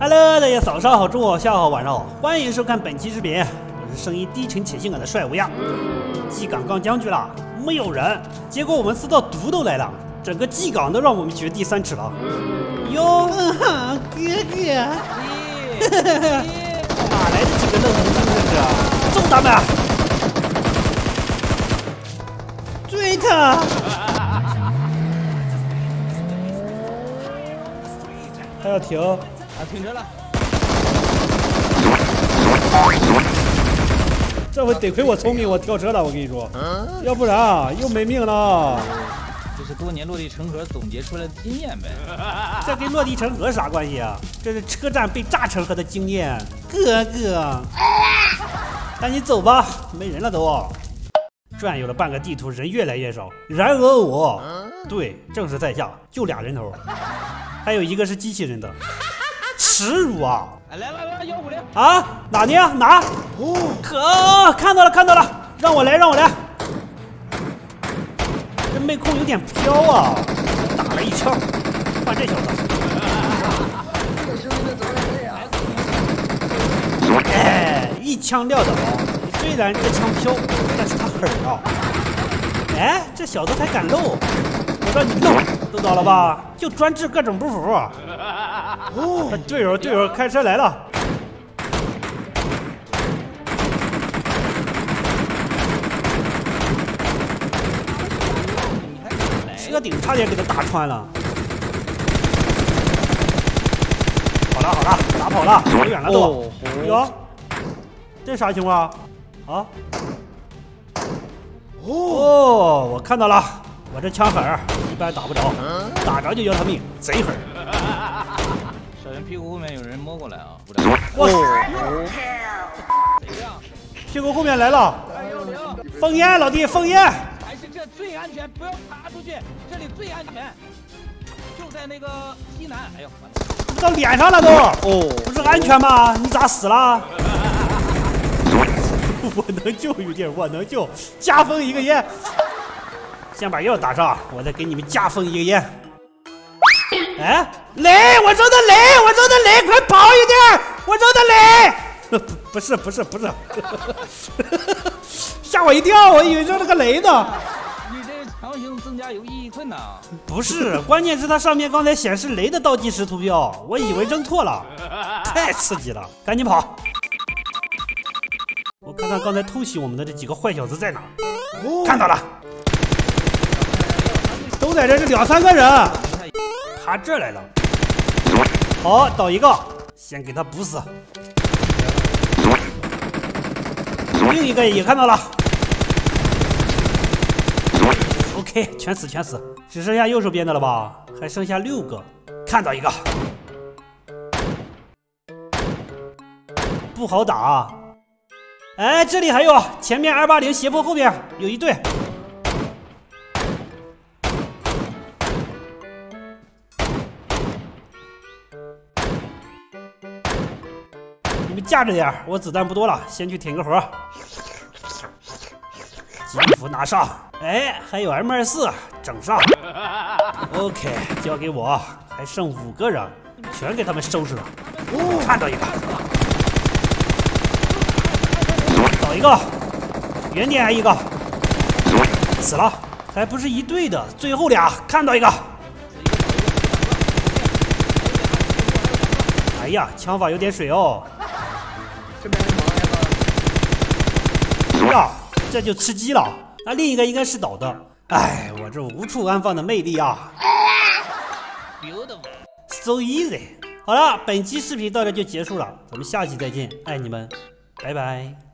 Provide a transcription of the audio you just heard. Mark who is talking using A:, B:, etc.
A: Hello，大家早上好，中午好，下午好，晚上好，欢迎收看本期视频，我是声音低沉且性感的帅无恙。纪港刚将军了，没有人，结果我们四道毒都来了，整个纪港都让我们掘地三尺了。哟，哥哥，哪来的几个愣头青这是？揍他们！追他！他要停？
B: 啊，停车了！
A: 这回得亏我聪明，我跳车了。我跟你说，要不然啊又没命了。
B: 这是多年落地成盒总结出来的经验呗。
A: 这跟落地成盒啥关系啊？这是车站被炸成盒的经验。哥哥，赶紧走吧，没人了都。转悠了半个地图，人越来越少。然而我，对，正是在下，就俩人头，还有一个是机器人的。耻辱啊！
B: 哎，来来来，幺五零
A: 啊，哪呢？哪？哦，可看到了，看到了，让我来，让我来。这妹控有点飘啊，打了一枪，换这小子。哎，一枪撂倒。虽然这枪飘，但是他狠啊！哎，这小子还敢露，我让你露，露到了吧？就专治各种不服。哦，队友队友开车来了，车顶差点给他打穿了。好了好了，打跑了，跑远了都。哟，这啥情况？啊？哦，我看到了，我这枪狠，一般打不着，打着就要他命，贼狠。
B: 屁股后面有人摸过来啊！
A: 我操屁股后面来了，封烟，老弟，封烟。
B: 还是这最安全，不要爬出去，这里最安全，就在那个西南。哎呦，
A: 到脸上了都。哦，不是安全吗？你咋死了？我能救雨弟，我能救，加封一个烟。先把药打上，我再给你们加封一个烟。哎，雷！我扔的雷！我扔的雷！快跑一点！我扔的雷！不不是不是不是，吓我一跳！我以为扔了个雷呢。
B: 你这强行增加有意义困难。
A: 不是，关键是它上面刚才显示雷的倒计时图标，我以为扔错了，太刺激了，赶紧跑！我看看刚才偷袭我们的这几个坏小子在哪？哦看到了，都在这，是两三个人。他这来了，好倒一个，先给他补死。另一个也看到了，OK，全死全死，只剩下右手边的了吧？还剩下六个，看到一个，不好打。哎，这里还有，前面二八零斜坡后边有一队。你们架着点，我子弹不多了，先去舔个盒。吉利服拿上，哎，还有 M 二四，整上。OK，交给我，还剩五个人，全给他们收拾了。哦看到一个，倒一个，远点挨一个，死了，还不是一队的，最后俩，看到一个。哎呀，枪法有点水哦。这边呀，这就吃鸡了。那另一个应该是倒的。哎，我这无处安放的魅力啊！So easy。好了，本期视频到这就结束了，咱们下期再见，爱你们，拜拜。